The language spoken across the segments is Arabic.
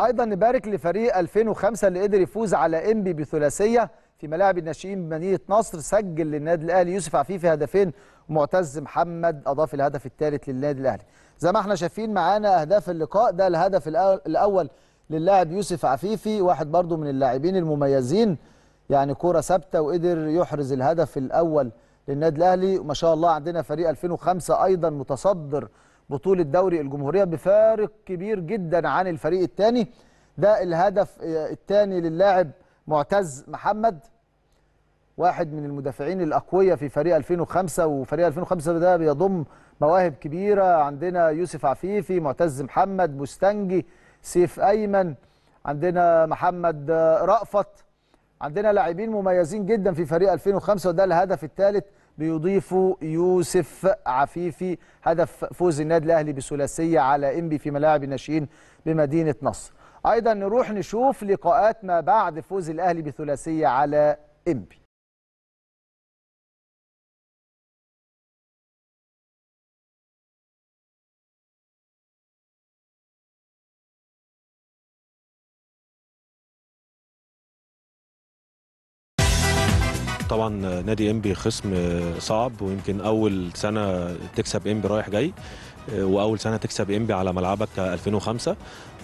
أيضا نبارك لفريق 2005 اللي قدر يفوز على إنبي بثلاثية في ملاعب الناشئين بمدينة نصر سجل للنادي الأهلي يوسف عفيفي هدفين ومعتز محمد أضاف الهدف الثالث للنادي الأهلي. زي ما إحنا شايفين معانا أهداف اللقاء ده الهدف الأول للاعب يوسف عفيفي واحد برضو من اللاعبين المميزين يعني كرة ثابتة وقدر يحرز الهدف الأول للنادي الأهلي. وما شاء الله عندنا فريق 2005 أيضا متصدر بطولة دوري الجمهورية بفارق كبير جدا عن الفريق الثاني ده الهدف الثاني للاعب معتز محمد واحد من المدافعين الاقوياء في فريق 2005 وفريق 2005 ده بيضم مواهب كبيرة. عندنا يوسف عفيفي معتز محمد مستنجي سيف أيمن عندنا محمد رأفت. عندنا لاعبين مميزين جدا في فريق 2005 وده الهدف الثالث بيضيفه يوسف عفيفي. هدف فوز النادي الأهلي بثلاثية على إنبي في ملاعب الناشئين بمدينة نصر. أيضا نروح نشوف لقاءات ما بعد فوز الأهلي بثلاثية على إنبي. طبعا نادي إنبي خصم صعب ويمكن أول سنة تكسب إنبي رايح جاي وأول سنة تكسب إنبي على ملعبك 2005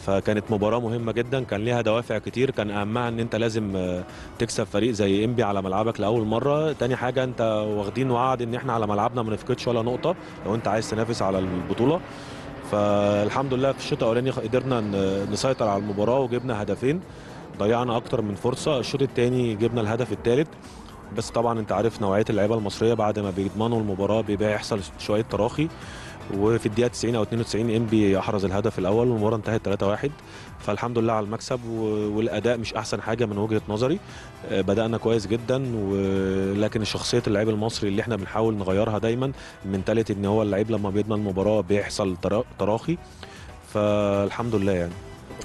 فكانت مباراة مهمة جدا كان ليها دوافع كتير كان أهمها إن أنت لازم تكسب فريق زي إنبي على ملعبك لأول مرة. تاني حاجة أنت واخدين وعد إن إحنا على ملعبنا ما نفقدش ولا نقطة لو أنت عايز تنافس على البطولة. فالحمد لله في الشوط الأولاني قدرنا نسيطر على المباراة وجبنا هدفين ضيعنا أكتر من فرصة. الشوط الثاني جبنا الهدف الثالث بس طبعا أنت عارف نوعية اللعيبة المصرية بعد ما بيضمنوا المباراة بيبقى يحصل شوية تراخي. وفي الدقيقة 90 أو 92 إنبي أحرز الهدف الأول والمباراه انتهت 3-1 فالحمد لله على المكسب والأداء مش أحسن حاجة من وجهة نظري. بدأنا كويس جدا ولكن شخصيه اللعيب المصري اللي إحنا بنحاول نغيرها دايما المنتاليتي إن هو اللعيب لما بيضمن المباراة بيحصل تراخي. فالحمد لله يعني.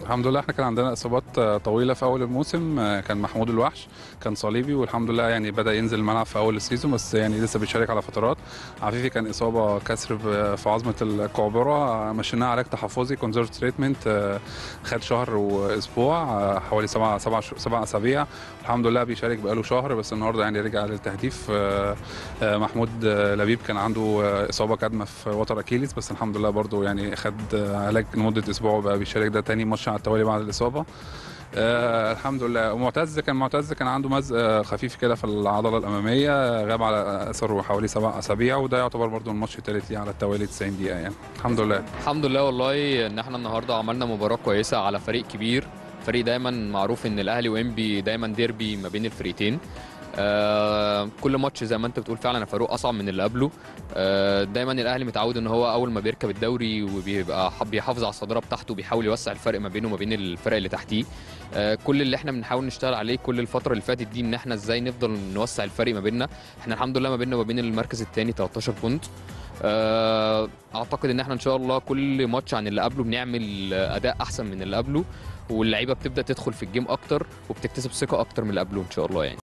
الحمد لله إحنا كان عندنا إصابات طويلة في أول الموسم كان محمود الوحش كان صليبي والحمد لله يعني بدأ ينزل الملعب في أول ال season بس يعني لسه بيشارك على فترات. عفيفي كان إصابة كسر في عظمة الكعبرة مشيناه علاج تحفظي conservative treatment خد شهر وأسبوع حوالي سبع سبع سبع أسابيع. الحمد لله بيشارك بقاله شهر بس النهارده يعني رجع للتهديف محمود لبيب كان عنده إصابة كدمه في وتر أكيليس بس الحمد لله برده يعني خد علاج لمدة أسبوع وبقى بيشارك. ده تاني ماتش على التوالي بعد الإصابة. آه الحمد لله. ومعتز كان معتز كان عنده مزق خفيف كده في العضلة الأمامية غاب على اثره حوالي سبع أسابيع وده يعتبر برده الماتش الثالث ليه على التوالي 90 دقيقة يعني. الحمد لله. الحمد لله والله إن إحنا النهارده عملنا مباراة كويسة على فريق كبير. فريق دايما معروف إن الأهلي وإنبي دايما ديربي ما بين الفريقين. آه كل ماتش زي ما انت بتقول فعلا فاروق أصعب من اللي قبله. آه دايما الأهلي متعود إن هو أول ما بيركب الدوري وبيبقى بيحافظ على الصدارة بتاعته بيحاول يوسع الفرق ما بينه وما بين الفرق اللي تحتيه. آه كل اللي إحنا بنحاول نشتغل عليه كل الفترة اللي فاتت دي إن إحنا إزاي نفضل نوسع الفرق ما بيننا. إحنا الحمد لله ما بيننا وما بين المركز الثاني 13 بونت. أعتقد إن إحنا إن شاء الله كل ماتش عن اللي قبله بنعمل أداء أحسن من اللي قبله واللعيبة بتبدأ تدخل في الجيم أكتر وبتكتسب ثقة أكتر من اللي قبله إن شاء الله يعني.